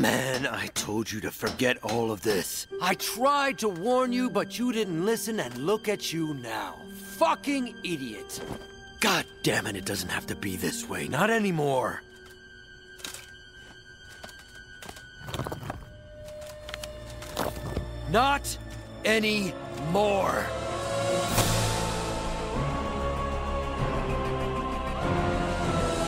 Man, I told you to forget all of this. I tried to warn you, but you didn't listen, and look at you now. Fucking idiot. God damn it, it doesn't have to be this way. Not anymore. Not anymore.